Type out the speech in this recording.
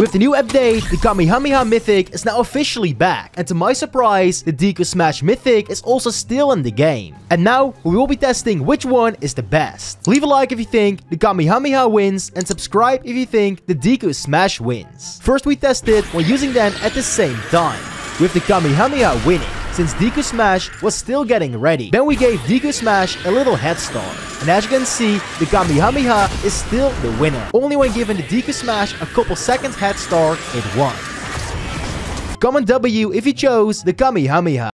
With the new update, the Kamehameha Mythic is now officially back, and to my surprise, the Deku Smash Mythic is also still in the game. And now, we will be testing which one is the best. Leave a like if you think the Kamehameha wins, and subscribe if you think the Deku Smash wins. First we tested when using them at the same time, with the Kamehameha winning since Deku Smash was still getting ready. Then we gave Deku Smash a little head start. And as you can see, the Kamehameha is still the winner. Only when given the Deku Smash a couple seconds head start, it won. Comment W if you chose the Kamehameha.